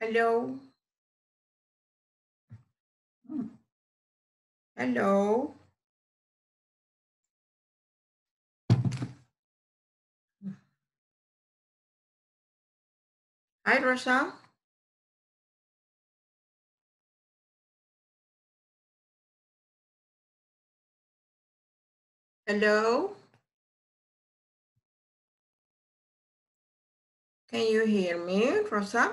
Hello. Hello. Hi, Rosa. Hello. Can you hear me, Rosa?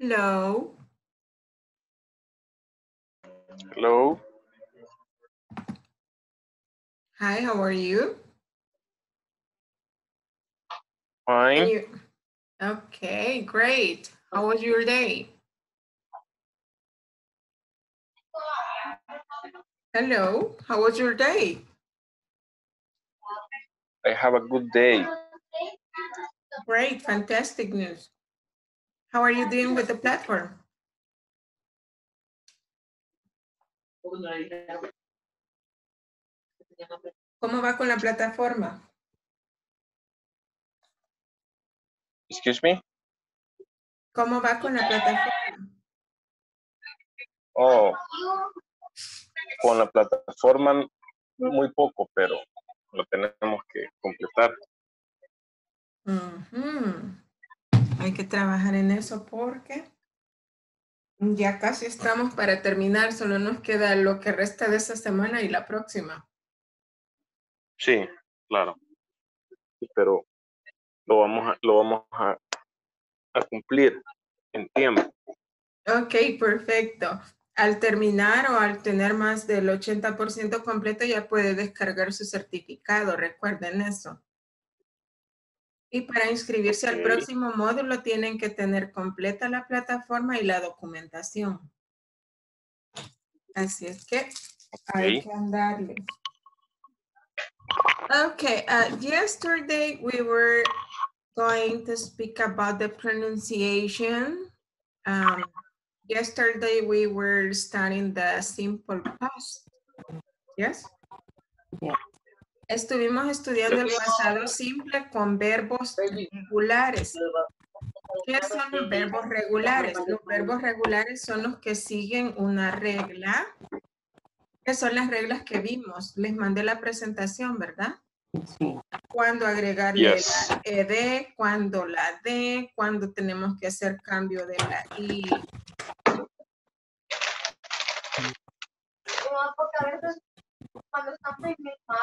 Hello. Hello. Hi, how are you? Fine. You? Okay, great. How was your day? Hello, how was your day? I have a good day. Great, fantastic news. How are you doing with the platform? ¿Cómo va con la plataforma? Excuse me. ¿Cómo va con la plataforma? Oh, con la plataforma muy poco, pero lo tenemos que completar. Ujú. Hay que trabajar en eso porque ya casi estamos para terminar, solo nos queda lo que resta de esta semana y la próxima. Sí, claro. Pero lo vamos a, lo vamos a, a cumplir en tiempo. Ok, perfecto. Al terminar o al tener más del 80% completo ya puede descargar su certificado, recuerden eso. Y para inscribirse al próximo módulo tienen que tener completa la plataforma y la documentación. Así es que hay Ok. que andarle. Okay, uh, yesterday we were going to speak about the pronunciation. Um, yesterday we were studying the simple past. Yes? Yeah. Estuvimos estudiando el pasado simple con verbos regulares. ¿Qué son los verbos regulares? Los verbos regulares son los que siguen una regla. ¿Qué son las reglas que vimos? Les mandé la presentación, ¿verdad? Sí. Cuándo agregarle Yes. la ED, cuándo la D, cuándo tenemos que hacer cambio de la I.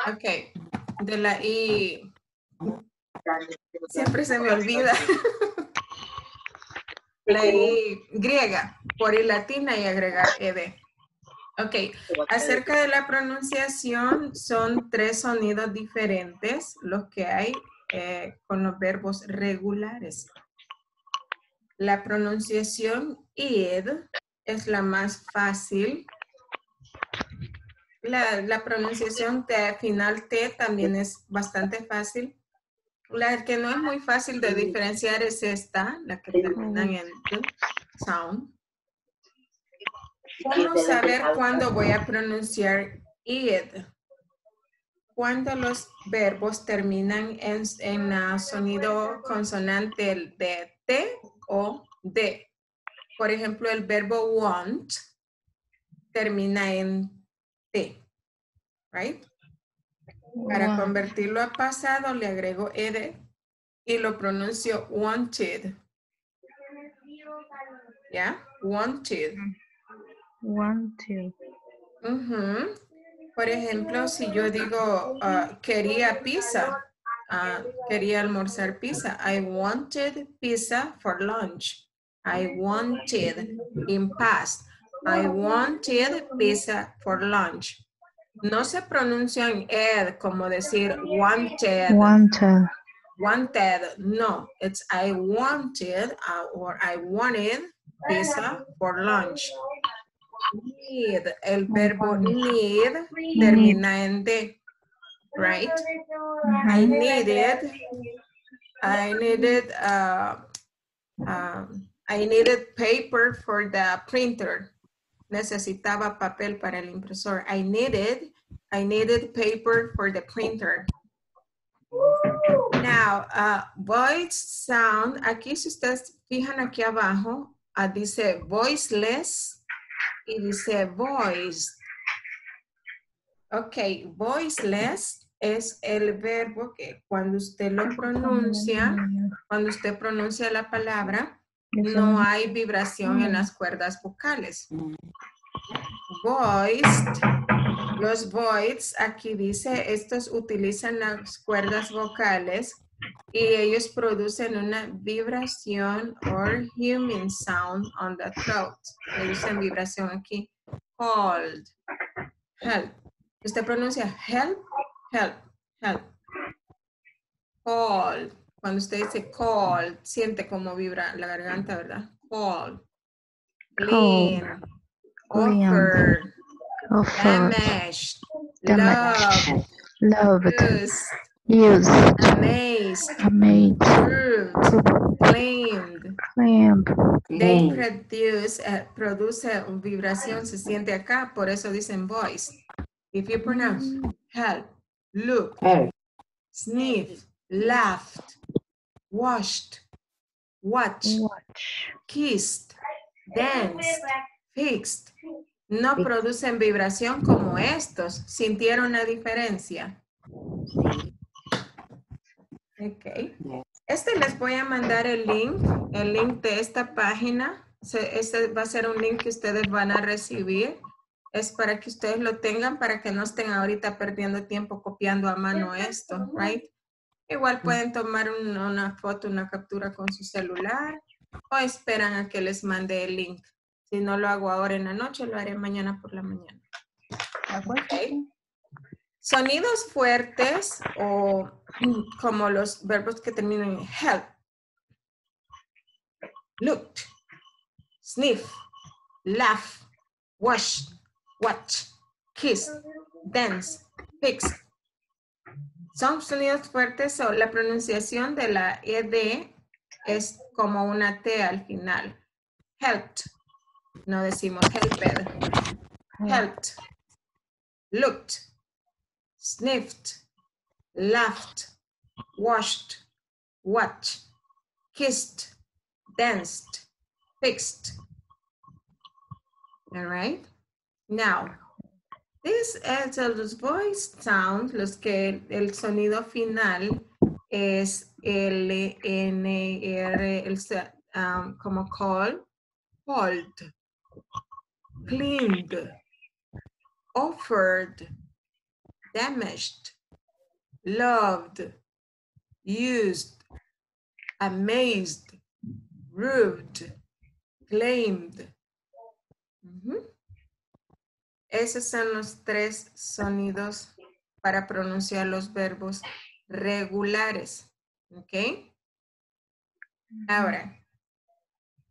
Ok, de la I. Siempre se me olvida. La I griega, por I latina y agregar ED. Ok, acerca de la pronunciación, son tres sonidos diferentes los que hay eh, con los verbos regulares. La pronunciación id es la más fácil. La, la pronunciación T, final T también es bastante fácil. La que no es muy fácil de diferenciar es esta, la que termina en sound. ¿Cómo saber cuándo voy a pronunciar id? Cuando los verbos terminan en, en ah, sonido consonante de T o D. Por ejemplo, el verbo want termina en T, right? Para convertirlo a pasado le agrego ed y lo pronuncio wanted. ¿Ya? Wanted. Want to. Ujú. Por ejemplo, si yo digo ah, quería pizza, ah, quería almorzar pizza. I wanted pizza for lunch. I wanted in past. I wanted pizza for lunch. No se pronuncia en ed como decir wanted. Wanted. wanted. No, it's I wanted uh, or I wanted pizza for lunch. Need, el verbo need termina en D, right? I needed, I needed, uh, um, I needed paper for the printer. Necesitaba papel para el impresor. I needed, I needed paper for the printer. Now, uh, voice sound, aquí si ustedes fijan aquí abajo, ah, dice voiceless y dice voiced. Ok, voiceless es el verbo que cuando usted lo pronuncia, cuando usted pronuncia la palabra, no hay vibración en las cuerdas vocales. Voiced, los voids, aquí dice, estos utilizan las cuerdas vocales y ellos producen una vibración or humming sound on the throat. Producen vibración aquí. Hold, help. Usted pronuncia help, help, help. Hold. Cuando usted dice call, siente como vibra la garganta, ¿verdad? Call. Clean. Clean. Offer. Offer. Damaged. Damaged. Love. Loved. Used. Used. Amazed. Amazed. Proved. Claimed. Claimed. They produce, eh, produce una vibración, se siente acá, por eso dicen voice. If you pronounce help, look, sniff, laughed, washed, watched, Watch. kissed, danced, fixed, no producen vibración como estos. ¿Sintieron la diferencia? Ok. Este les voy a mandar el link, el link de esta página. Este va a ser un link que ustedes van a recibir. Es para que ustedes lo tengan, para que no estén ahorita perdiendo tiempo copiando a mano esto, right? Igual pueden tomar un- una foto, una captura con su celular o esperan a que les mande el link. Si no lo hago ahora en la noche, lo haré mañana por la mañana. Ok. Sonidos fuertes o como los verbos que terminan en help. Looked, sniff, laugh, wash, watch, kiss, dance, fix. Son sonidos fuertes o la pronunciación de la ED es como una T al final. Helped. No decimos helped. Helped. Looked. Sniffed. Laughed. Washed. Watched. Kissed. Danced. Fixed. All right. Now, this is los voice sound, los que el sonido final es L, N, R, el, um, como call, called, cleaned, offered, damaged, loved, used, amazed, rude, claimed. Esos son los tres sonidos para pronunciar los verbos regulares. ¿Ok? Ahora,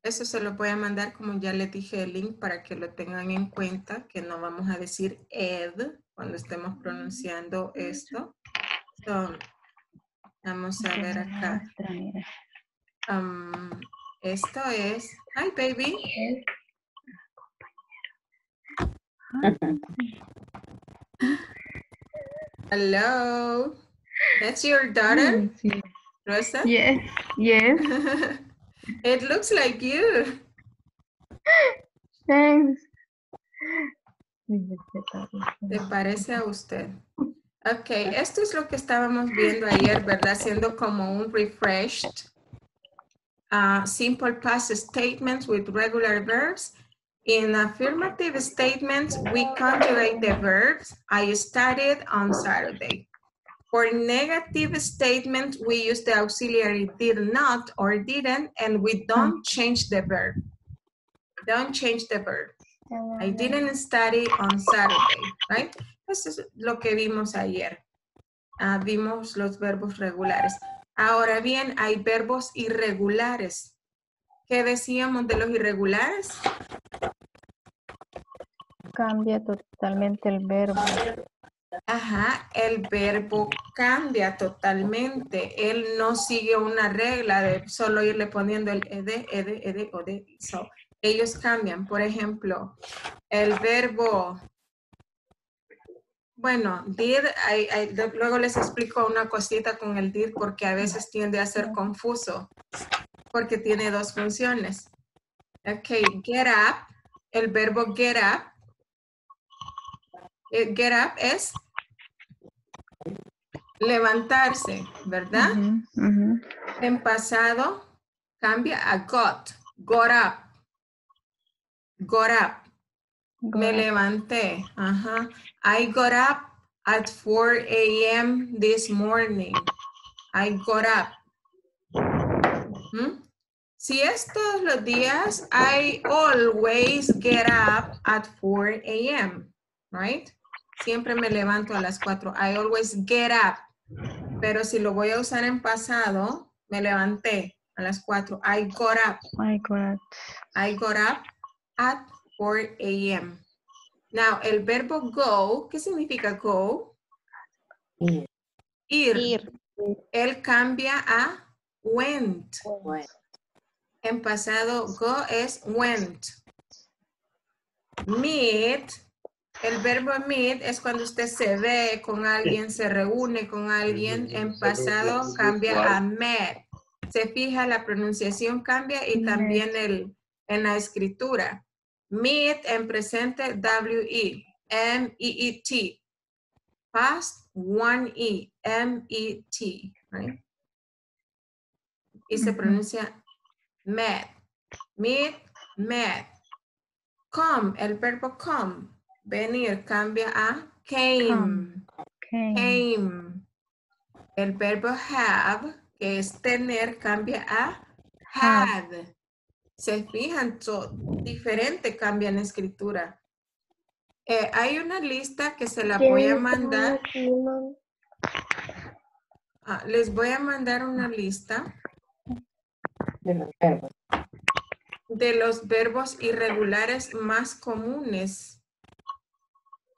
eso se lo voy a mandar como ya les dije el link para que lo tengan en cuenta, que no vamos a decir ed cuando estemos pronunciando esto. So, vamos a ver acá. Um, esto es, hi baby. Hello. That's your daughter, Rosa? Yes, yes, it looks like you. thanks. ¿Te parece a usted? Ok, esto es lo que estábamos viendo ayer, ¿verdad? Siendo como un refreshed. uh, simple past statements with regular verbs. In affirmative statements, we conjugate the verbs I studied on Saturday. For negative statements, we use the auxiliary did not or didn't, and we don't change the verb. Don't change the verb. I didn't study on Saturday, right? Eso es lo que vimos ayer. Ah, vimos los verbos regulares. Ahora bien, hay verbos irregulares. ¿Qué decíamos de los irregulares? Cambia totalmente el verbo. Ajá, el verbo cambia totalmente. Él no sigue una regla de solo irle poniendo el ed, ed, ed o de. So, ellos cambian. Por ejemplo, el verbo Bueno, did, luego les explico una cosita con el did porque a veces tiende a ser confuso porque tiene dos funciones. Ok, get up, el verbo get up. Eh, Get up es levantarse, ¿verdad? En pasado cambia a got, got up, got up. Me levanté. Ajá. I got up at 4 a.m. this morning. I got up. ¿Mm? Si es todos los días, I always get up at 4 a.m. Right? Siempre me levanto a las 4. I always get up. Pero si lo voy a usar en pasado, me levanté a las 4. I got up. I got it. I got up at 4 a.m. Now, el verbo go, ¿qué significa go? Ir. Ir. Él cambia a went. En pasado, go es went. Meet, el verbo meet es cuando usted se ve con alguien, se reúne con alguien. En pasado cambia a met. Se fija, la pronunciación cambia y Met. también el, en la escritura. Meet en presente, W-E, M-E-E-T. Past, one-E, M-E-T. right? Y se pronuncia met. Meet, met. Come, el verbo come, venir, cambia a came. Came. El verbo have, que es tener, cambia a had. Se fijan, so- diferente cambia en escritura. Eh, hay una lista que se la voy a mandar. Ah, les voy a mandar una lista De los verbos. de los verbos irregulares más comunes.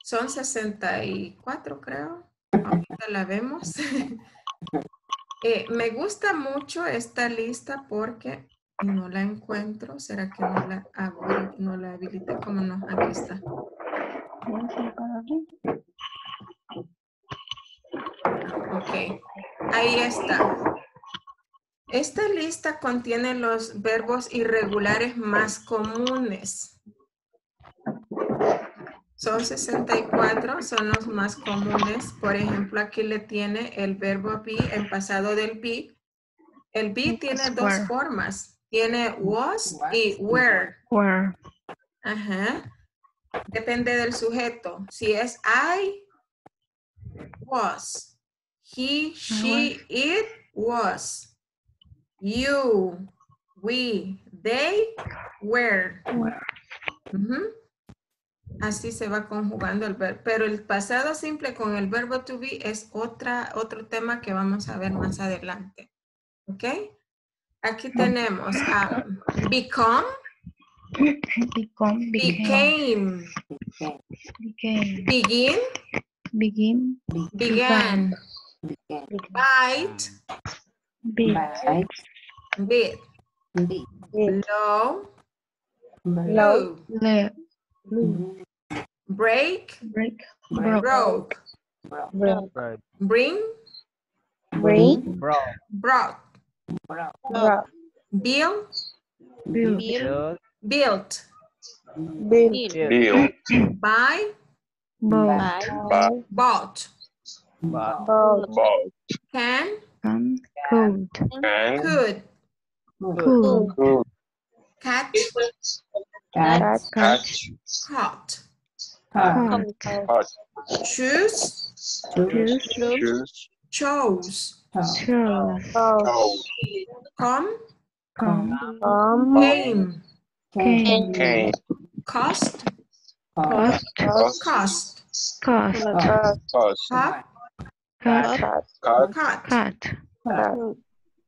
Son 64, creo. Ahorita la vemos. Eh, me gusta mucho esta lista porque no la encuentro. ¿Será que no la, no la habilité? ¿Cómo no? Aquí está. Ok, ahí está. Esta lista contiene los verbos irregulares más comunes. Son 64, son los más comunes. Por ejemplo, aquí le tiene el verbo be, el pasado del be. El be tiene dos were. formas. Tiene was y were. Where? Ajá. Depende del sujeto. Si es I, was. He, she, it, was. You, we, they, were. Were. Así se va conjugando el verbo. Pero el pasado simple con el verbo to be es otra, otro tema que vamos a ver más adelante. ¿Ok? Aquí tenemos a become, Become. Became. begin, Begin. began, bite. Bite. bit, low, Low. blue. break, break, broke, broke, broke, bring, bring, broke, broke, brought, build, built, built, built, buy, bought, bought, bought, can, can, could, could, could, could, catch, catch, catch, caught. Caught. Caught. Hot. choose, Choose. Choose. chose, Chose. Go. come, Come. came, Came. Came. cost, Cost. Cost. cost, Cost. Cost. cut, Cut. Cut. cut, Cut.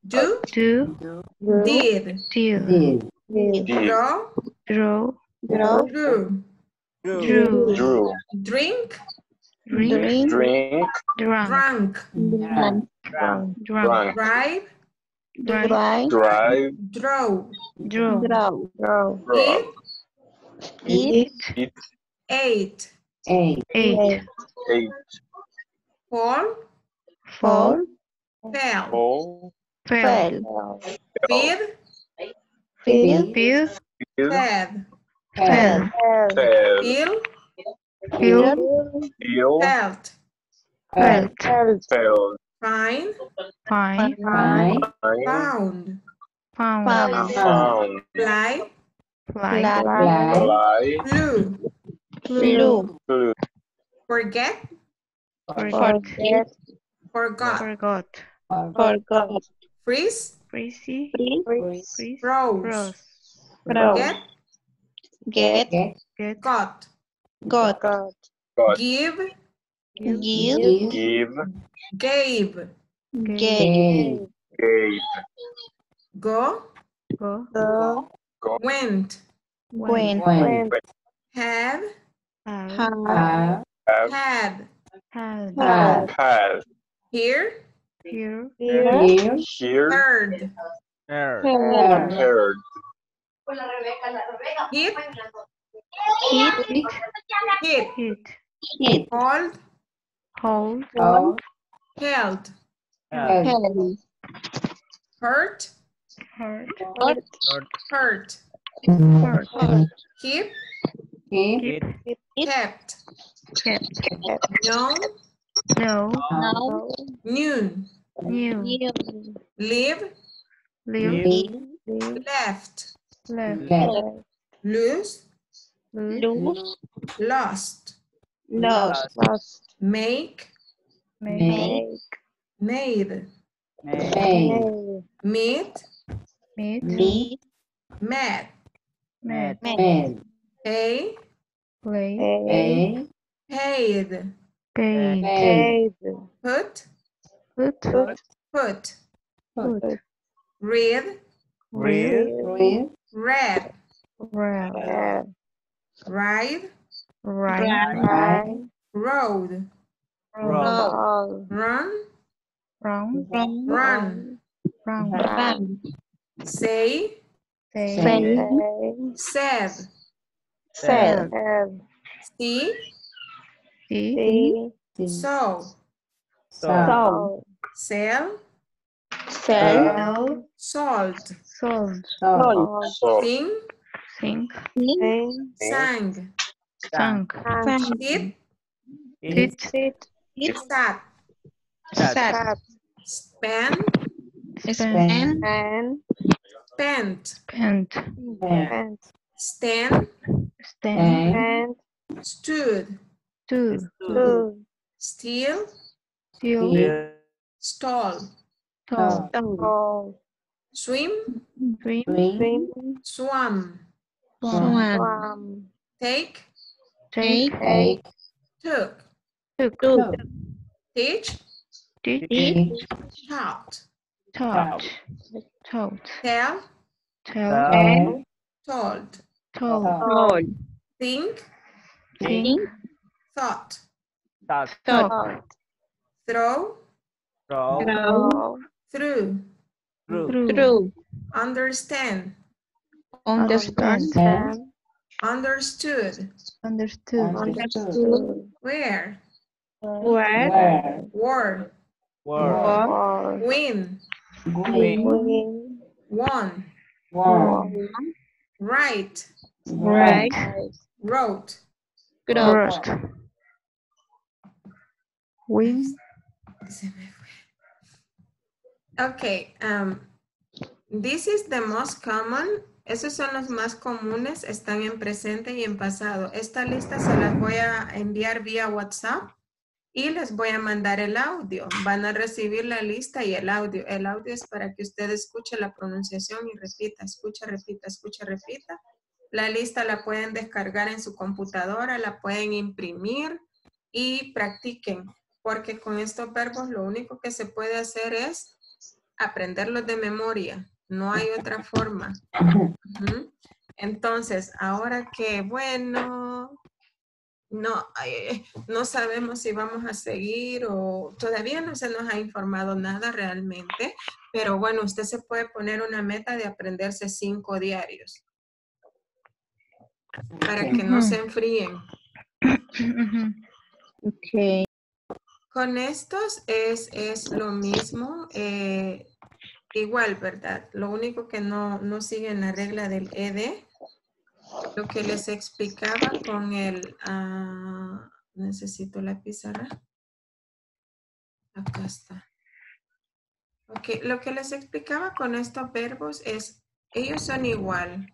do, Do. did, Did. Did. draw, Draw. drew, Drew. Drew. drink, Drink. Drink. Drunk. drunk, Drunk. Drunk. Drunk. drive, Drive. Drive. drove, Draw. Draw. eat, Eat. Eat. ate, Eight. Eight. Eight. Fall, Fall. fell. All. Fell. Feed, Feel. Feel. Feel. fed. Fell. Fell. Feel, Feel. Feel. felt. Felt. Fell. Find, Fine. Find. Find. found. Found. Found. Found. Fly, Fly. Fly. Fly. flew. Flew. Flew. Forget, Forget. forgot. Forgot. Forgot. Freeze, Freeze. Freeze. froze. Froze. Get, Get. Get. got. Got. God. Give, Give. Give. Give. gave. Gave. Gave. Go, Go. Go. went. Went. Went. Have, Have. Have. Have. had. Had. Had. Had. Hear, Here. Hear. Hear. heard. Air. Heard. Heard. Hit, Hit. hit. Hit. Hit. Hold, Hold. Hold. held. Held. Held. Hurt, Hurt. hurt. Hurt. Keep, Keep. Keep. kept. Kept. Known, No. Now. noon. New. Live, Live. Leave. left. Left. Left. Lose, Lose. lost. Lost. Lost. Make, Make. made. Made. Meet, Meet. Meet. met. Met. Made. Pay, Play. Pay. paid. Paid. Paid. Put, Put. put. Put. Read, Read. Read. Read. Read. Read. Ride, Ride. Ride. road. Roll. Roll. Run, Run. run. Run. Run. Say, Say. Say. said. Said. See, See. See. saw. So. Saw. Sell, Sell. Salt. Salt. Salt. Solved. Sing. Sing. Sing. Sang. Sang. Sang. Did. Did. Did. Sat. Sat. Spend. Spend. Spend. Spent. Spent. Spent. Stand. Stand. Stand. Stood. Stood. Stood. Steal. Steal. Stall. Stall. Stall. Tall. Swim, Swim. Swim. swam. Swam. Swam. Take, Take. Take. took. Took. Took. Teach, Teach. Teach. taught. Taught. Taught. Tell, Tell. Tell. told. Told. Told. Think, Think. thought. Start. Thought. Throw, Throw. Throw. through. Through. Through. Through. Understand, Understand. Understand. understood. Understood. Understood. Where, Where. were, Word. Or. win, Win. Win. won, Won. write, Right. wrote. Wrote. Win. Se me fue. Ok, um, this is the most common. Esos son los más comunes, están en presente y en pasado. Esta lista se las voy a enviar vía WhatsApp y les voy a mandar el audio. Van a recibir la lista y el audio. El audio es para que usted escuche la pronunciación y repita, escucha, repita, escucha, repita. La lista la pueden descargar en su computadora, la pueden imprimir y practiquen, porque con estos verbos lo único que se puede hacer es aprenderlos de memoria. No hay otra forma. Entonces, ahora que, bueno, no, eh, no sabemos si vamos a seguir o todavía no se nos ha informado nada realmente, pero bueno, usted se puede poner una meta de aprenderse cinco diarios para que no se enfríen. Okay. Con estos es, es lo mismo, eh, igual, ¿verdad? Lo único que no, no siguen la regla del ED. Lo que les explicaba con el, ah, necesito la pizarra. Acá está. Ok, lo que les explicaba con estos verbos es, ellos son igual.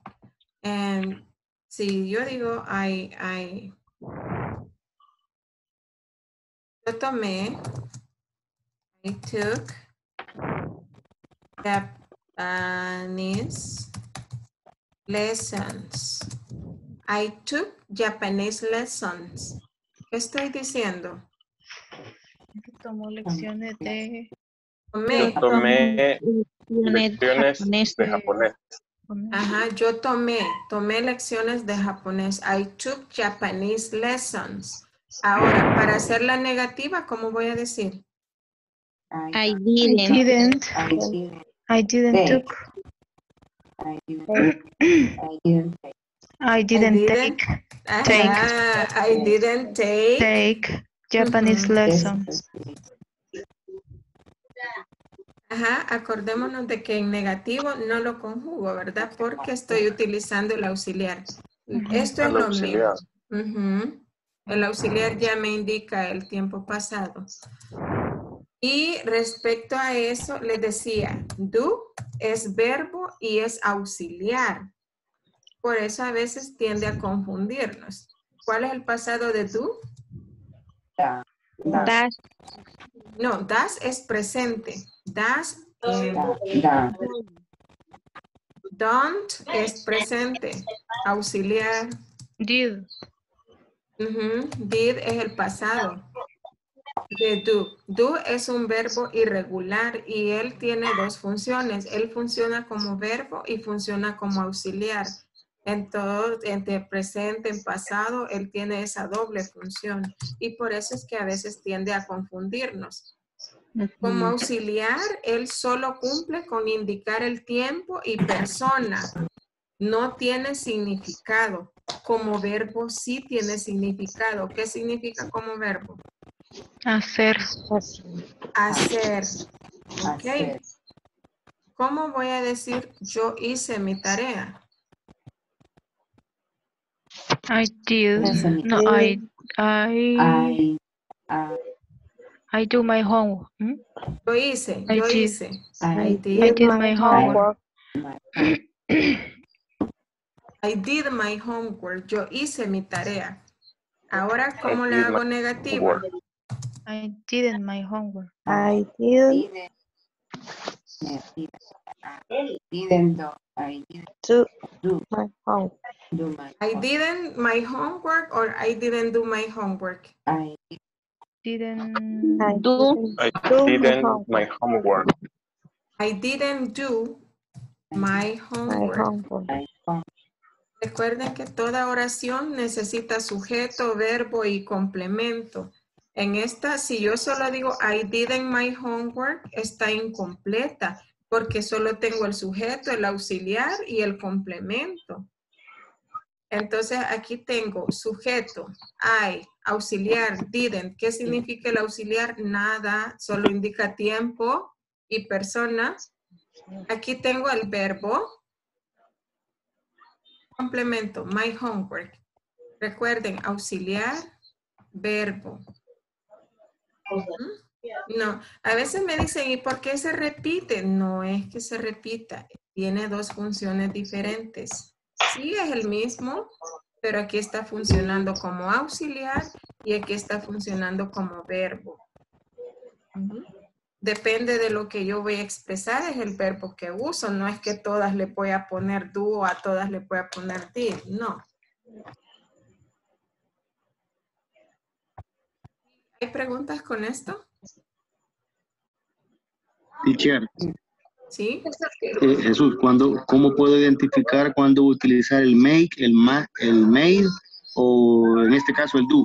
Em, si yo digo, I, I, yo tomé, I took Japanese lessons. I took Japanese lessons. ¿Qué estoy diciendo? Tomó lecciones de Tomé. Tomé lecciones de japonés. Ajá, yo tomé, tomé lecciones de japonés. I took Japanese lessons. Ahora, para hacer la negativa, ¿cómo voy a decir? I didn't. I didn't. I didn't Take. took. I didn't. I didn't take. I didn't didn't take Ajá, I didn't take. take Japanese lessons. Ajá, acordémonos de que en negativo no lo conjugo, ¿verdad? Porque estoy utilizando el auxiliar. Esto es lo auxiliar. mismo. El auxiliar ya me indica el tiempo pasado. Y respecto a eso, les decía, do es verbo y es auxiliar. Por eso a veces tiende a confundirnos. ¿Cuál es el pasado de do? Da. Da. Das. No, das es presente. Das, eh, Da. Da. don't es presente. Auxiliar. Did. Did es el pasado de do. Do es un verbo irregular y él tiene dos funciones. Él funciona como verbo y funciona como auxiliar. En todo, entre presente, en pasado, él tiene esa doble función. Y por eso es que a veces tiende a confundirnos. Como auxiliar, él solo cumple con indicar el tiempo y persona. No tiene significado. Como verbo sí tiene significado. ¿Qué significa como verbo? Hacer. Hacer. Ok. ¿Cómo voy a decir yo hice mi tarea? I did. No, I, I, I. I. I do my homework. ¿Mm? Yo hice, I yo did. hice. I I did. I did my homework. I did my homework. Yo hice mi tarea. Ahora, ¿cómo I le hago my negativa? Homework. I didn't my homework. I did didn't. didn't. I didn't do. I didn't do do my home. do my. I homework. didn't my homework or I didn't do my homework. I Didn't I do. I didn't homework. my homework. I didn't do my My homework. homework. Recuerden que toda oración necesita sujeto, verbo y complemento. En esta, si yo solo digo I didn't my homework, está incompleta porque solo tengo el sujeto, el auxiliar y el complemento. Entonces aquí tengo sujeto, I, auxiliar, didn't. ¿Qué significa el auxiliar? Nada, solo indica tiempo y persona. Aquí tengo el verbo, complemento, my homework. Recuerden, auxiliar, verbo. No, a veces me dicen, ¿y por qué se repite? No es que se repita, tiene dos funciones diferentes. Sí, es el mismo, pero aquí está funcionando como auxiliar y aquí está funcionando como verbo. Depende de lo que yo voy a expresar, es el verbo que uso. No es que todas le voy a poner do o a todas le voy a poner did. No. ¿Hay preguntas con esto? Teacher, ¿Sí? eh, Jesús, ¿cuándo, ¿cómo puedo identificar cuándo utilizar el make, el, ma, el made o en este caso el do?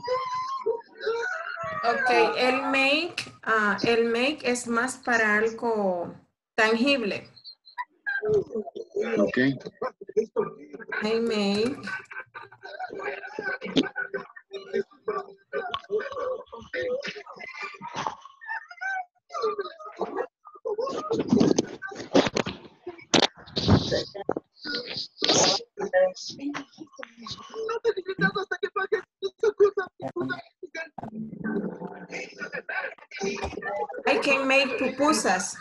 Ok, el make, ah, el make es más para algo tangible. Ok, I make no te hasta que pagues tus I can make pupusas.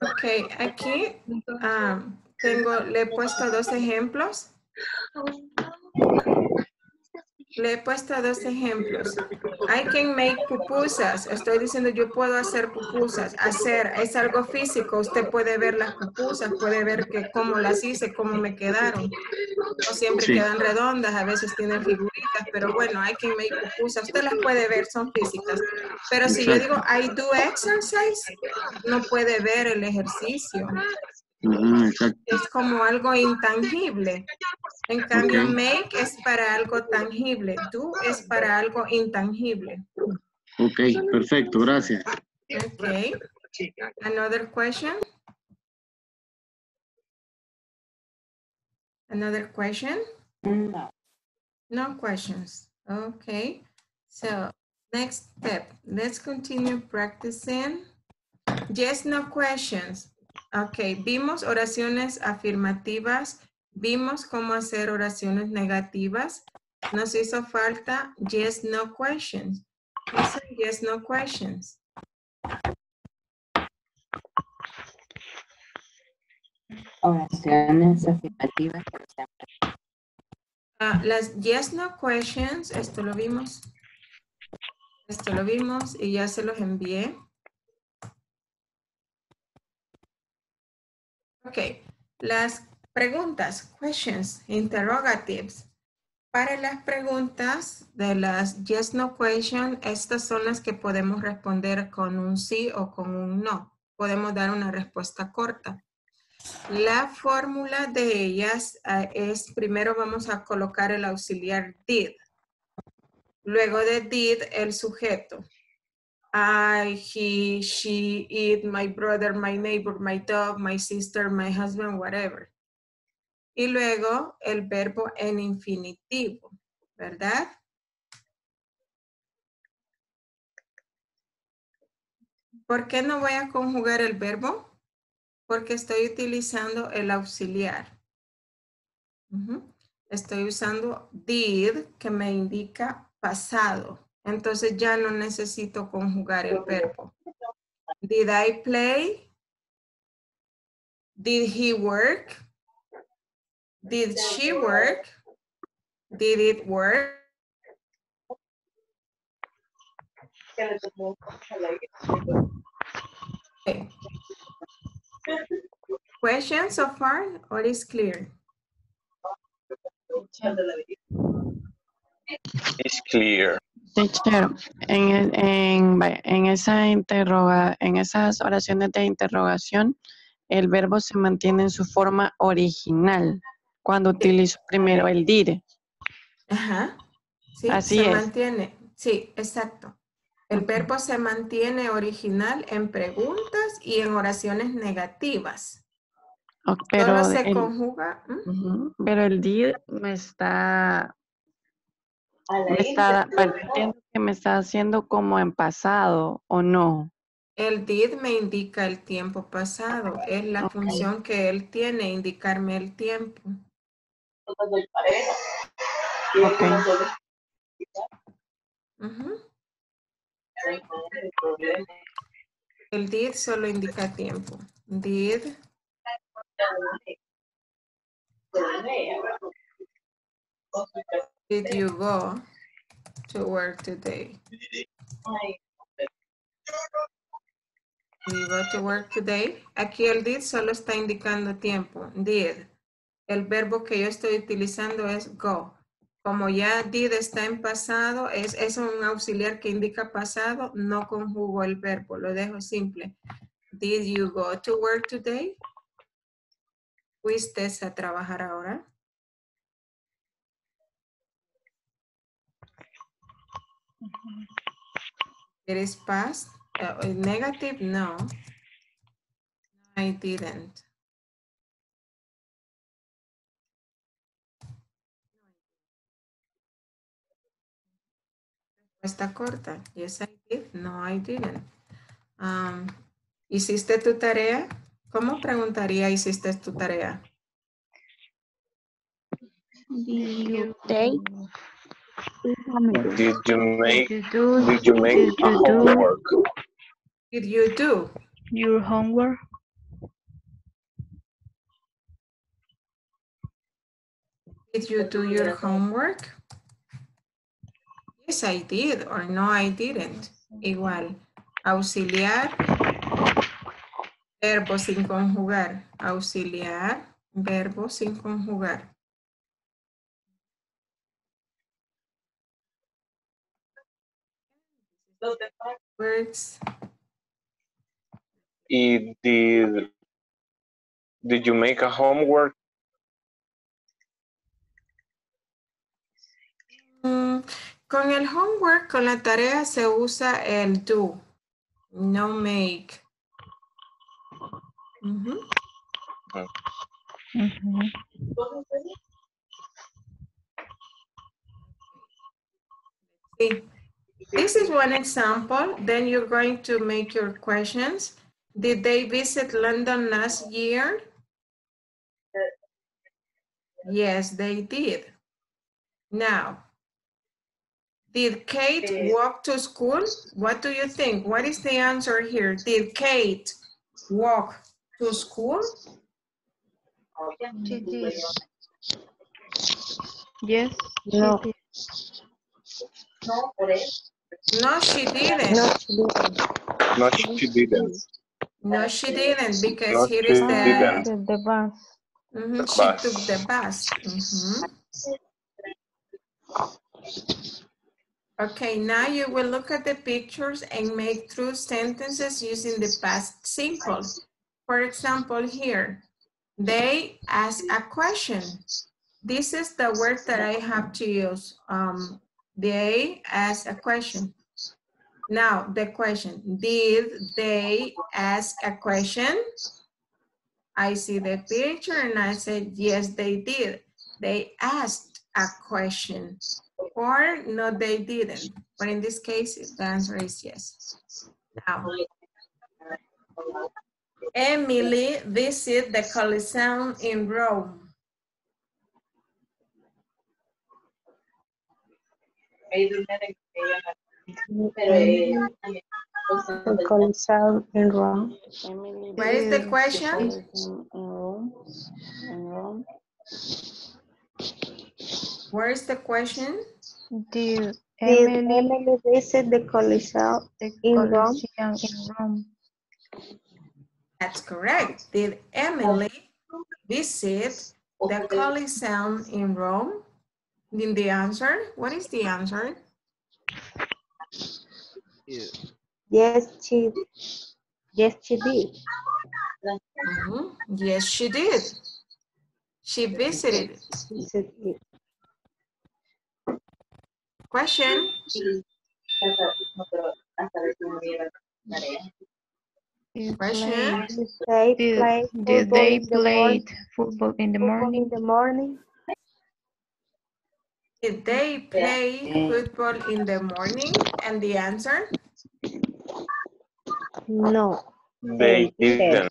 Ok, aquí um, tengo, le he puesto dos ejemplos. Le he puesto dos ejemplos. I can make pupusas. Estoy diciendo yo puedo hacer pupusas. Hacer es algo físico. Usted puede ver las pupusas, puede ver que cómo las hice, cómo me quedaron. No siempre Sí. quedan redondas, a veces tienen figuritas, pero bueno, I can make pupusas. Usted las puede ver, son físicas. Pero si yo digo I do exercise, no puede ver el ejercicio. Es como algo intangible. En cambio, Ok. make es para algo tangible. Do es para algo intangible. Ok, perfecto, gracias. Okay. Another question? Another question? No. No questions. Okay. So next step, let's continue practicing. Yes, no questions. Okay, vimos oraciones afirmativas, vimos cómo hacer oraciones negativas. Nos hizo falta yes, no questions. Listen, yes, no questions. Oraciones afirmativas Ah, las yes, no questions, esto lo vimos. Esto lo vimos y ya se los envié. Ok, las preguntas, questions, interrogatives. Para las preguntas de las yes, no question, estas son las que podemos responder con un sí o con un no. Podemos dar una respuesta corta. La fórmula de ellas ah, es, primero vamos a colocar el auxiliar did. Luego de did, el sujeto. I, he, she, it, my brother, my neighbor, my dog, my sister, my husband, whatever. Y luego el verbo en infinitivo, ¿verdad? ¿Por qué no voy a conjugar el verbo? Porque estoy utilizando el auxiliar. Estoy usando did, que me indica pasado. Entonces ya no necesito conjugar el verbo. Did I play? Did he work? Did she work? Did it work? Okay. Questions so far or is clear? It's clear. Teacher, en, en, en, esa interroga, en esas oraciones de interrogación, el verbo se mantiene en su forma original cuando utilizo primero el dire. Ajá. Sí, Así se es. mantiene. Sí, exacto. El verbo se mantiene original en preguntas y en oraciones negativas. O- Pero, Solo se el, conjuga. pero el dir me está, me está, bueno, entiendo que me está haciendo como en pasado o no. El did me indica el tiempo pasado. Es la función que él tiene, indicarme el tiempo. Ok. Ujú. El did solo indica tiempo. Did did you go to work today? Did you go to work today? Aquí el did solo está indicando tiempo. Did. El verbo que yo estoy utilizando es go. Como ya did está en pasado, es, es un auxiliar que indica pasado, no conjugo el verbo, lo dejo simple. Did you go to work today? ¿Fuiste a trabajar ahora? It is past. Uh, negative, no. I didn't. Está corta. Yes, I did. No, I didn't. Um, ¿Hiciste tu tarea? ¿Cómo preguntaría hiciste tu tarea? You take Did you make, you do did you make did a you do homework? Did you do? your homework? Did you do your homework? Yes, I did. Or no, I didn't. Igual. Auxiliar. Verbo sin conjugar. Auxiliar. Verbo sin conjugar. Y did, did you make a homework? Mm, Con el homework, con la tarea se usa el do, no make. Ujú. Ujú. Sí. This is one example. Then you're going to make your questions. Did they visit London last year? Yes, they did. Now, did Kate walk to school? What do you think? What is the answer here? Did Kate walk to school? She did. Yes. she No. Did. No, she didn't. No, she didn't. No, she didn't. No, she didn't because No, here she is the. The, the bus. Mhm, The she bus. took the bus. Mhm. Okay, now you will look at the pictures and make true sentences using the past simple. For example, here, they ask a question. This is the word that I have to use. Um, they ask a question. Now, the question, did they ask a question? I see the picture and I said, yes, they did. They asked a question. Or no, they didn't. But in this case, the answer is yes. Now, Emily visited the Colosseum in Rome. Mm. The Coliseum in Rome. What is the question? In Rome. In Rome. Where is the question? Did Did Emily Emily visit the Coliseum in Rome? In Rome? That's correct. Did Emily visit the Colosseum in Rome? Then the answer, what is the answer? Yes. Yes, she. Yes, she did. Mm -hmm. Yes, she did. She visited. Question. Question. Did, did they play football in the morning? In the morning did they play football in the morning? And the answer? No. They didn't.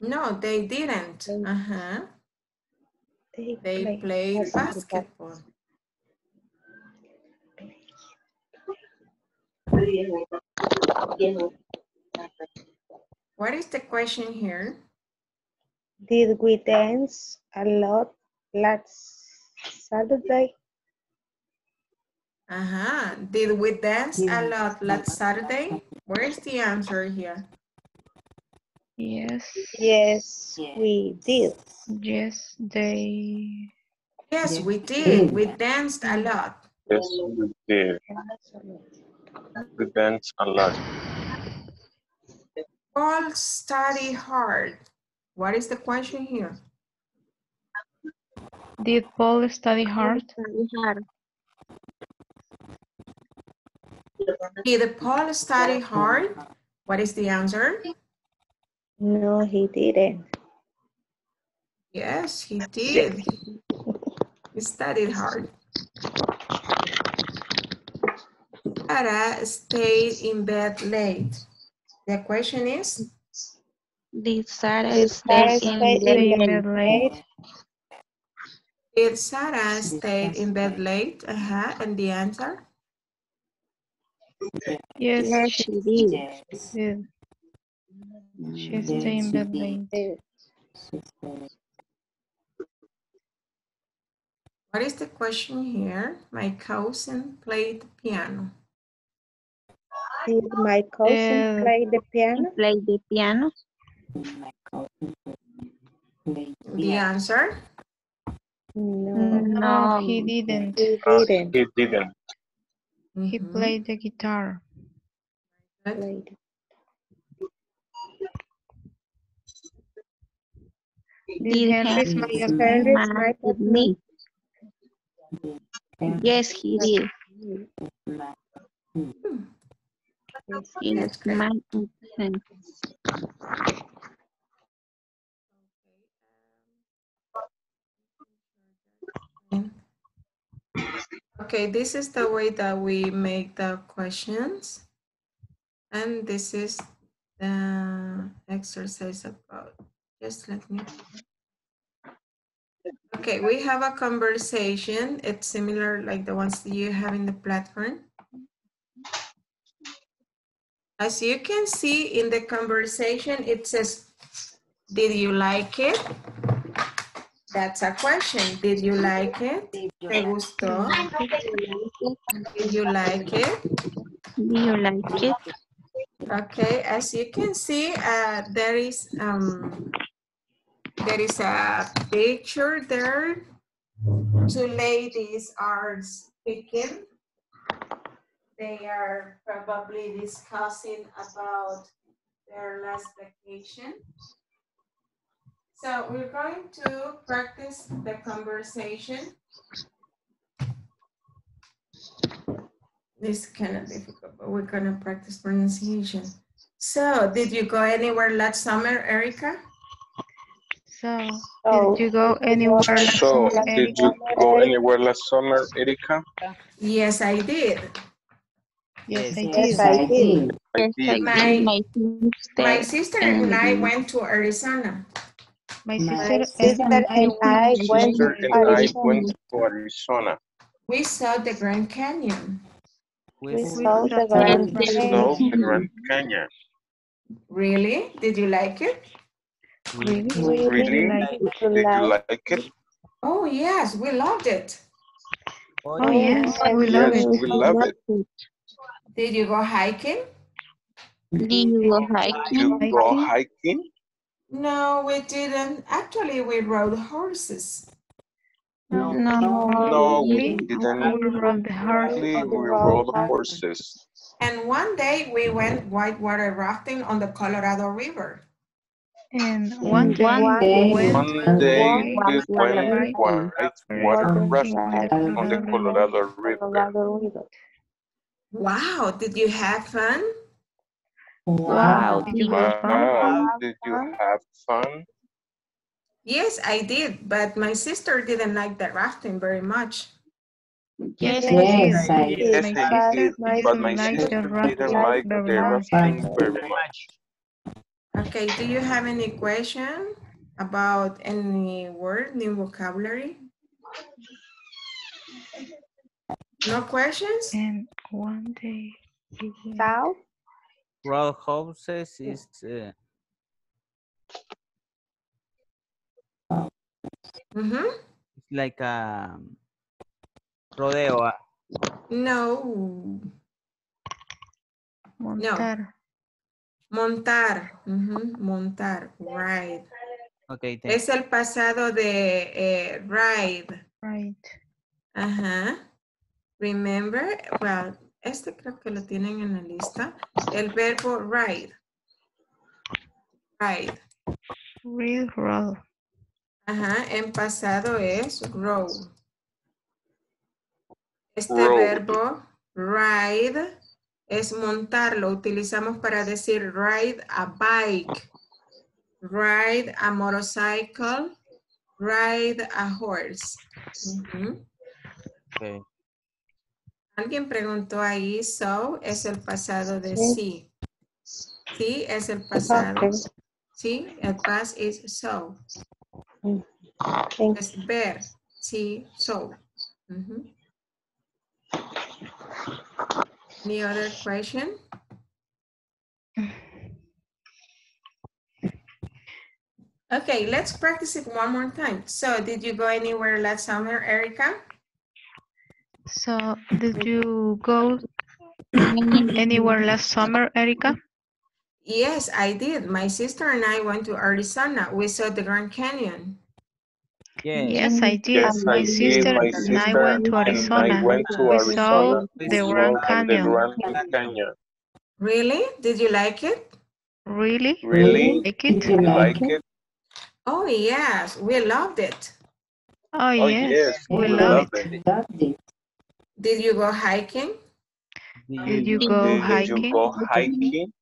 No, they didn't. Uh-huh. They, They play played basketball. What is the question here? Did we dance a lot last Saturday? Uh-huh. Did we dance a lot last Saturday? Where is the answer here? Yes. Yes, we did. Yes, they. Yes, we did. We danced a lot. Yes, we did. We danced a lot. All study hard. What is the question here? Did Paul study hard? Did Paul study hard? What is the answer? No, he didn't. Yes, he did. he studied hard. Sarah stayed in bed late. The question is, did Sarah Did stay in bed late? did Sarah stay in bed late? Uh-huh. And the answer? Yes, Yes, she she did. Yes. did. She stayed in bed late. What is the question here? My cousin played the piano. Did my cousin Uh, play the piano? Play the piano. The answer? No, no um, he didn't. He didn't. He didn't. He mm-hmm. played the guitar. Played. Did Henry smile at me? Yes, he did. Hmm. He smiled at him. Okay, this is the way that we make the questions. And this is the exercise about, just let me. Okay, we have a conversation. It's similar like the ones that you have in the platform. As you can see in the conversation, it says, did you like it? That's a question. Did you like it? ¿Te gustó? Did you like it? Do you like it? Okay, as you can see, uh, there is um, there is a picture there. Two ladies are speaking. They are probably discussing about their last vacation. So we're going to practice the conversation. This is kind of difficult, but we're gonna practice pronunciation. So, did you go anywhere last summer, Erica? So, So, did you go anywhere last So, summer, did Erica? you go anywhere last summer, Erika? Yes, I did. Yes, I Yes, yes, did. I did. I Yes, I did. My- did. My My sister sister and I went to Arizona. My My sister Sister and I and I went went Sister to and I Arizona. went to Arizona. We saw the Grand Canyon. We We saw the Grand Canyon. Grand Canyon. Really? Did you like it? Really? Mm, we Really? Like, did Did you like like it? Oh, yes, we loved it. oh yes, oh, we Yes, love it. we love it. Did you go hiking? Do you go hiking? Did you go Hiking? Hiking? No, we didn't. Actually, we rode horses. No. No, we We, didn't. we rode the horse. Actually, we rode rode horses. And one day we went whitewater rafting on the Colorado River. And one day One we day went One day we White water went rafting. whitewater on rafting the on the Colorado Colorado River. River. Colorado River. Wow, did you have fun? Wow, Did you have fun? Wow, did you have fun? Yes, I did, but my sister didn't like the rafting very much. Yes, Yes, I I did. Yes, I sister did, but my like sister the rafting didn't like the rafting very much. Okay, do you have any question about any word, new vocabulary? No questions? And one day we South, Row houses is uh, Mm-hmm. it's like a rodeo. ah. No, montar. montar, ujú, montar, ride. Okay, thank Es el pasado de eh, ride. Right. Ajá. Remember, well, este creo que lo tienen en la lista. El verbo ride. Ride. Railroad. Ajá, en pasado es row. Este verbo ride es montar, lo utilizamos para decir ride a bike, ride a motorcycle, ride a horse. Okay. Alguien preguntó ahí, so es el pasado de Sí. sí. Es el pasado. Sí, el past is so. Es ver, sí, so. Any other question? Okay, let's practice it one more time. So, did you go anywhere last summer, Erica? So, did you go anywhere last summer, Erica? Yes, I did. My sister and I went to Arizona. We saw the Grand Canyon. Yes. Yes, I did. Yes, My I did. sister My and I went to Arizona. went to We saw Arizona. We the saw Grand the Canyon. Grand Canyon. Really? Did you like it? Really? Really? Like Did it? you You like like it? it? Oh, yes, we loved it. Oh, Oh, yes. yes. we we love loved it. Loved it. Did you go hiking? Did you go Did you hiking? go hiking?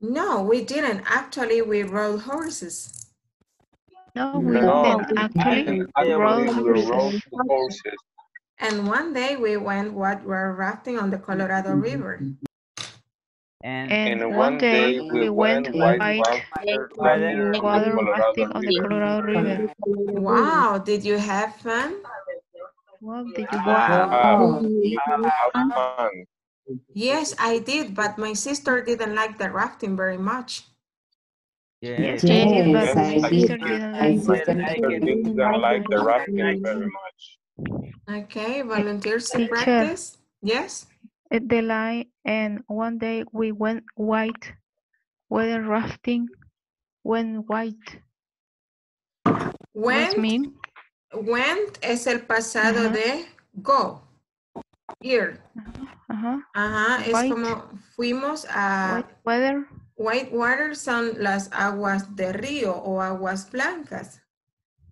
No, we didn't. Actually, we rode horses. No, we No, didn't actually. Actually, rode we horses. rode horses. And one day we went whitewater rafting on the Colorado River. And, And And one day we went white white water water rafting on the water Colorado rafting on the River. Colorado River. Wow, did you have fun? Wow, did you Wow. Wow, Did have you have fun. Yes, I did, but my sister didn't like the rafting very much. yes. Yes, I did, but Yes, my I sister did. didn't My like sister sister didn't like the rafting very much. Okay, volunteers in practice? Yes? at the line. And one day we went white water rafting. Went white. What Went, mean? Went es el pasado de go. Ir. Ajá. Ajá, es White. como fuimos a White weather. white water son las aguas de río o aguas blancas.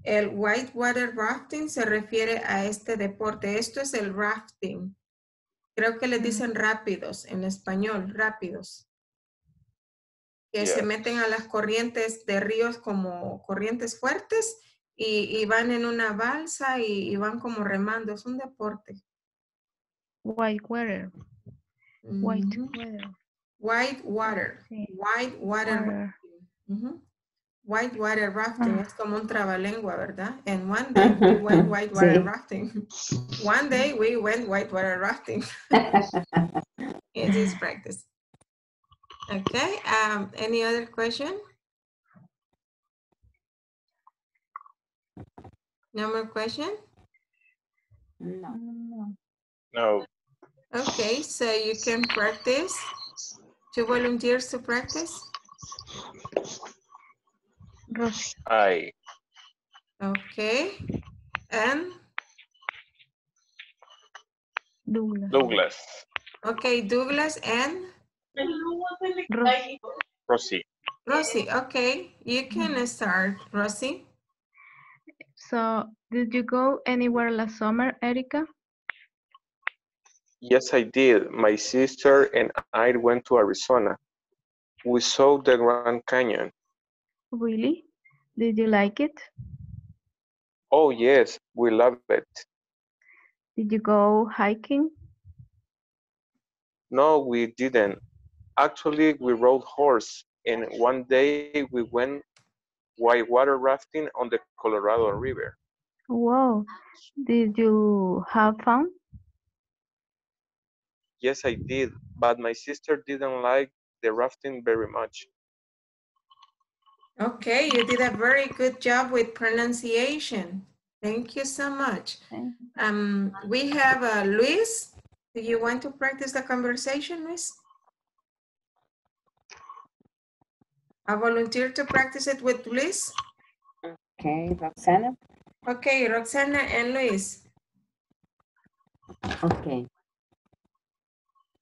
El white water rafting se refiere a este deporte. Esto es el rafting. Creo que le Mm. dicen rápidos en español, rápidos. Que se meten a las corrientes de ríos como corrientes fuertes y, y van en una balsa y, y van como remando. Es un deporte. White weather. White Ujú. weather. White water. Sí. White water Water. White water rafting Ah. es como un trabalengua, ¿verdad? And one day we went white water Sí. rafting. One day we went white water rafting. It is practice. Okay, um, any other question? No more question? No. No, Okay, so you can practice. Two volunteers to practice? Rosy. I, Okay. And, Douglas. Douglas, okay, Douglas and Rosy. Rosie. Rosie, okay, you can start, Rosie. So, did you go anywhere last summer, Erica? Yes, I did. My sister and I went to Arizona. We saw the Grand Canyon. Really? Did you like it? Oh, yes, we love it. Did you go hiking? No, we didn't. Actually, we rode horse, and one day we went whitewater rafting on the Colorado River. Wow. Did you have fun? Yes, I did, but my sister didn't like the rafting very much. Okay, you did a very good job with pronunciation. Thank you so much. Um, we have uh, Luis. Do you want to practice the conversation, Luis? A volunteer to practice it with Luis? Okay, Roxana. Okay, Roxana and Luis. Okay.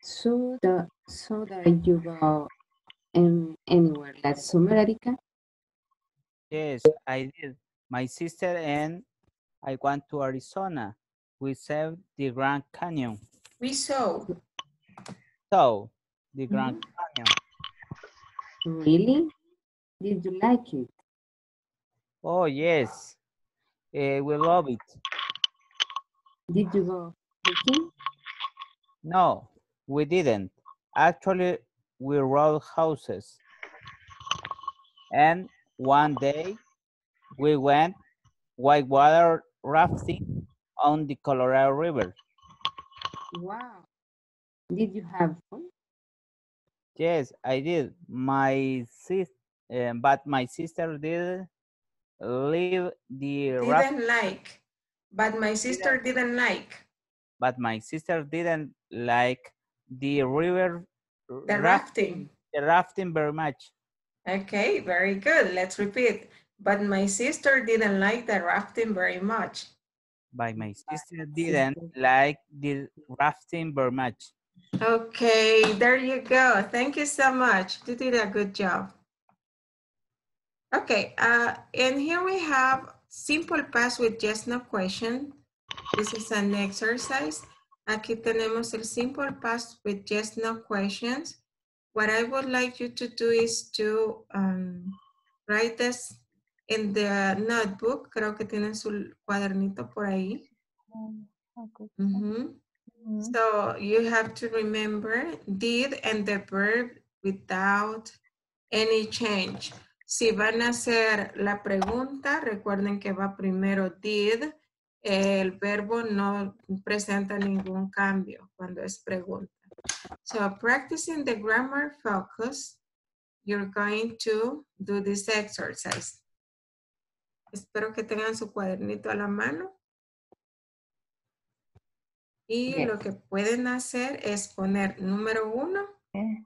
So the so that you go in anywhere last summer, Erika? Yes, I did. My sister and I went to Arizona. We saw the Grand Canyon. We saw. So, the Grand mm-hmm. Canyon. Really? Did you like it? Oh, yes. Eh, we love it. Did you go hiking? No, we didn't. Actually, we rode houses. And one day we went whitewater rafting on the Colorado River. Wow. Did you have fun? Yes, I did. My sis, uh, but my sister did leave the Didn't like. But my sister didn't like. but my sister didn't like the river The rafting. the rafting very much. Okay, very good. Let's repeat. But my sister didn't like the rafting very much. But my sister didn't like the rafting very much. Okay, there you go. Thank you so much. You did a good job. Okay, uh, and here we have simple past with yes, no question. This is an exercise. Aquí tenemos el simple past with yes, no questions. What I would like you to do is to um, write this in the notebook. Creo que tienen su cuadernito por ahí. Ujú. So you have to remember did and the verb without any change. Si van a hacer la pregunta, recuerden que va primero did. El verbo no presenta ningún cambio cuando es pregunta. So practicing the grammar focus, you're going to do this exercise. Espero que tengan su cuadernito a la mano. Y Bien. lo que pueden hacer es poner número uno, Bien.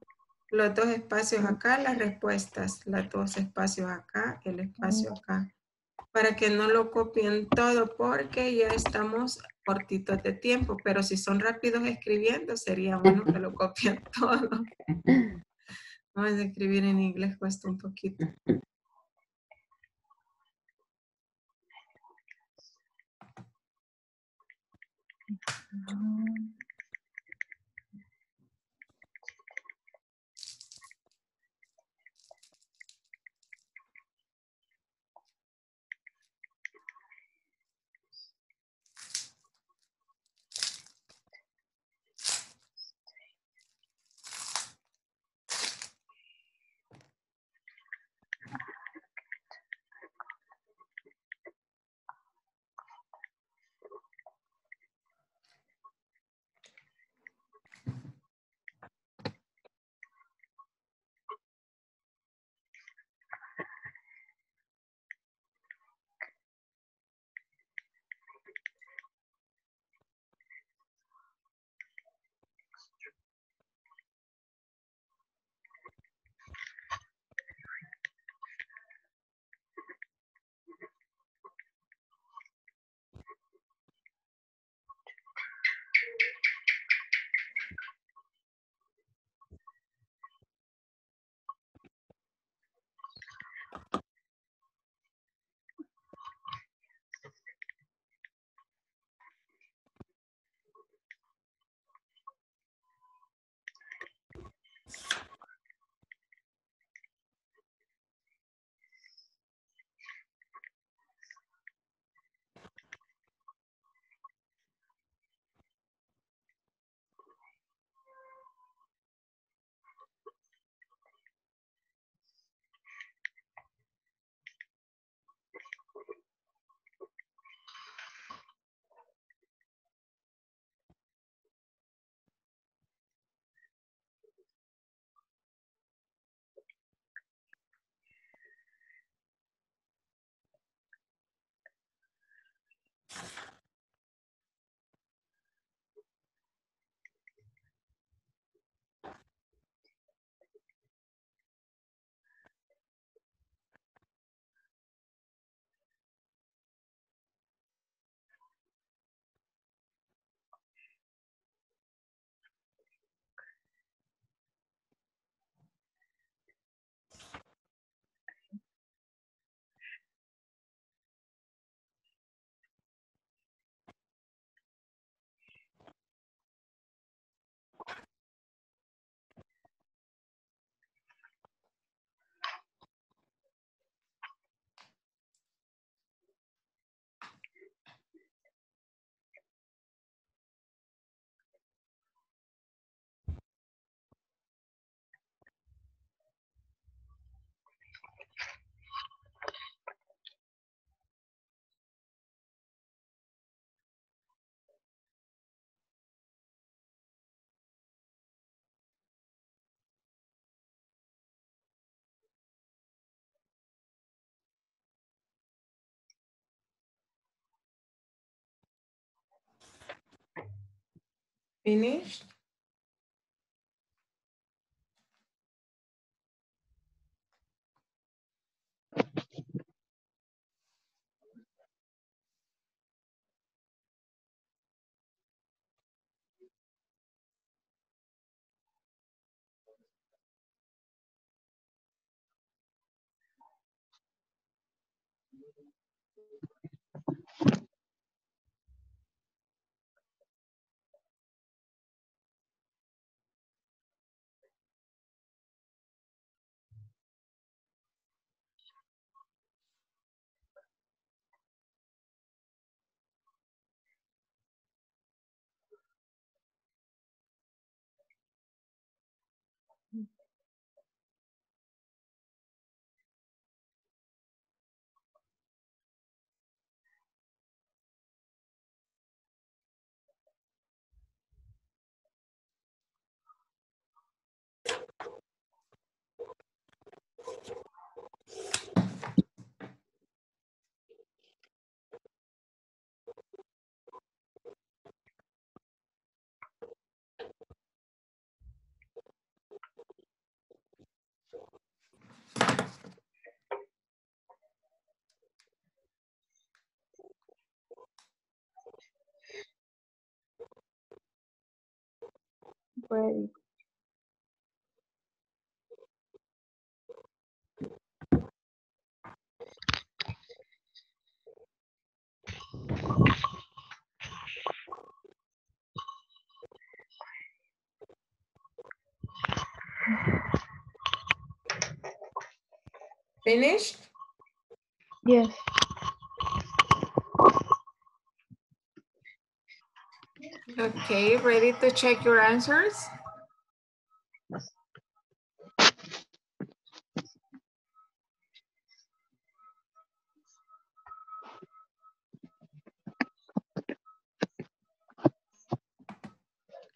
los dos espacios acá, las respuestas, los dos espacios acá, el espacio acá. Para que no lo copien todo porque ya estamos cortitos de tiempo, pero si son rápidos escribiendo, sería bueno que lo copian todo. No, es de escribir en inglés cuesta un poquito. Oh. Finished? Ready. Finished? Yes. Okay, ready to check your answers?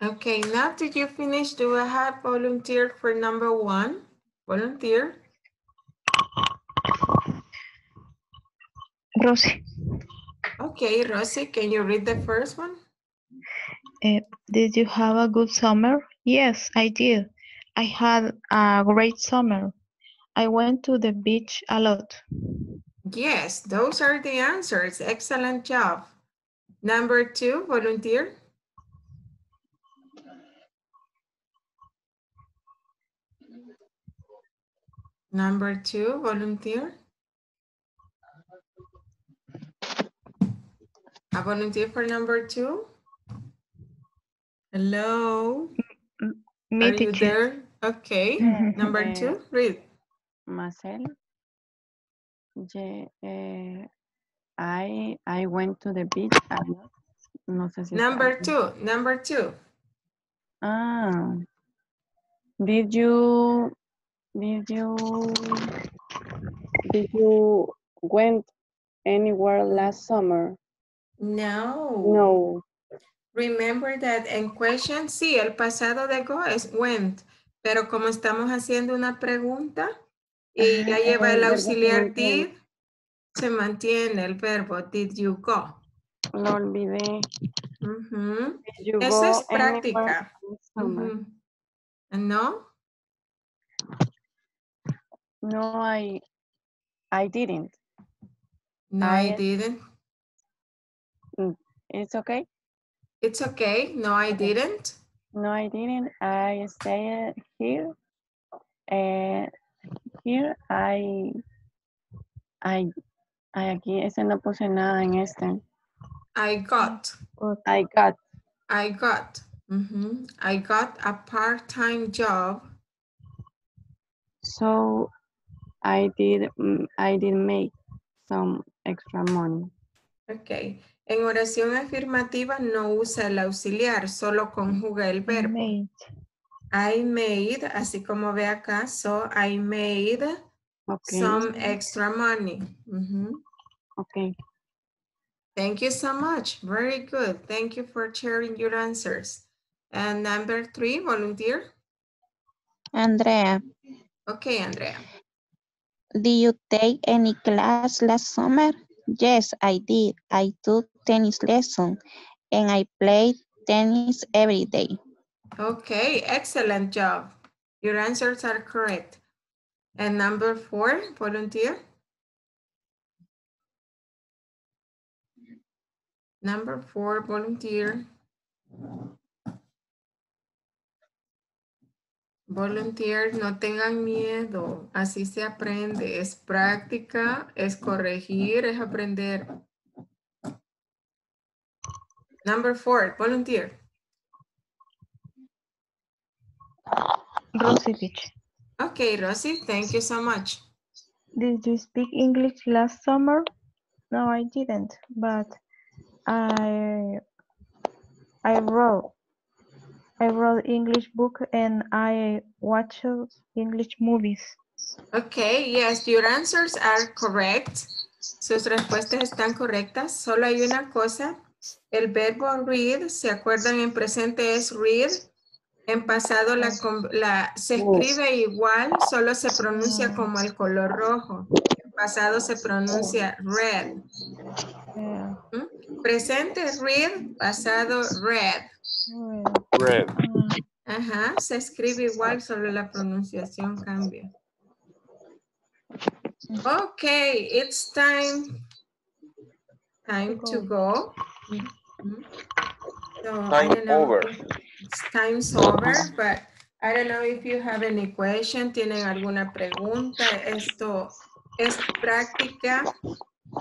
Okay, now did you finish? Do I have volunteer for number one? Volunteer? Rosie, Okay, Rosie, can you read the first one? Eh, did you have a good summer? Yes, I did. I had a great summer. I went to the beach a lot. Yes, those are the answers. Excellent job. Number two, volunteer. Number two, volunteer. A volunteer for number two? Hello, Me are you there? Okay, number two, read. Marcel. Yeah, eh, I, I went to the beach a lot. No sé si está Number bien. two, number two. Ah. Did you, did you, did you went anywhere last summer? No. No. Remember that en question, sí, el pasado de go es went, pero como estamos haciendo una pregunta y ya lleva el auxiliar did, se mantiene el verbo did you go. Lo olvidé. Eso go es práctica. ¿No? No, I, I didn't. No, I I- didn't. It's okay. It's okay. No, I didn't. No, I didn't. I stayed here. And here I, I, I aquí ese no puse nada en este. I got. I got. I got. Ujú. I got a part-time job. So I did. mm, I did make some extra money. Ok. En oración afirmativa no usa el auxiliar, solo conjuga el verbo. Made. I made, así como ve acá, so I made Okay. some extra money. Okay. Thank you so much. Very good. Thank you for sharing your answers. And number three, volunteer. Andrea, Okay, Andrea. did you take any class last summer? Yes, I did. I took tennis lesson and I played tennis every day. Okay, excellent job. Your answers are correct. And number four, volunteer. Number four, volunteer. Volunteers, no tengan miedo, así se aprende, es práctica, es corregir, es aprender. Number four, volunteer. Rosy teacher. Okay, Rosie, thank you so much. Did you speak English last summer? No, I didn't, but I I wrote I wrote English book and I watched English movies. Okay, yes, your answers are correct. Sus respuestas están correctas. Solo hay una cosa. El verbo read, ¿se acuerdan? En presente es read. En pasado la, se escribe igual, solo se pronuncia como el color rojo. En pasado se pronuncia red. ¿Mm? Presente read, pasado red. Red. Ajá, se escribe igual, solo la pronunciación cambia. Okay, it's time. Time to go. So, Time over. It's time's over, but I don't know if you have any question, tienen alguna pregunta. Esto es práctica.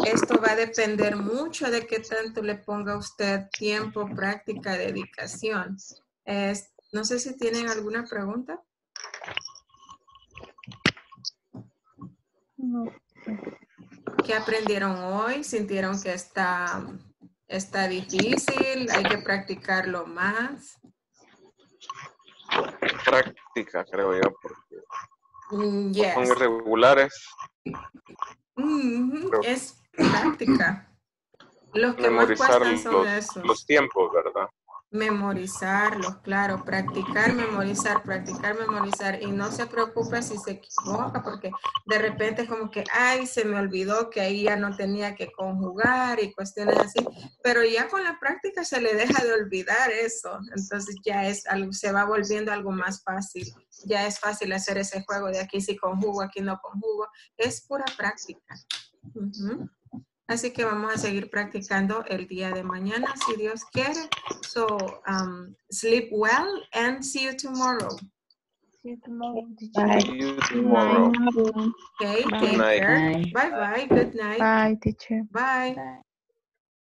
Esto va a depender mucho de qué tanto le ponga usted tiempo, práctica, dedicación. Es- no sé si tienen alguna pregunta. no. ¿Qué aprendieron hoy? ¿Sintieron que está, está difícil? ¿Hay que practicarlo más? Práctica, creo yo, porque Mm, son irregulares. Creo- Es práctica. Los que más Memorizar cuestan son los, esos. los tiempos, ¿verdad? Memorizarlos, claro, practicar, memorizar, practicar, memorizar. Y no se preocupe si se equivoca, porque de repente es como que, ay, se me olvidó que ahí ya no tenía que conjugar y cuestiones así. Pero ya con la práctica se le deja de olvidar eso. Entonces ya es algo, se va volviendo algo más fácil. Ya es fácil hacer ese juego de aquí sí conjugo, aquí no conjugo. Es pura práctica. Así que vamos a seguir practicando el día de mañana, si Dios quiere. So, um, sleep well and see you tomorrow. See you tomorrow, teacher. Bye. See you tomorrow. Okay, Bye. take care. Bye bye. Good night. Bye, teacher. Bye.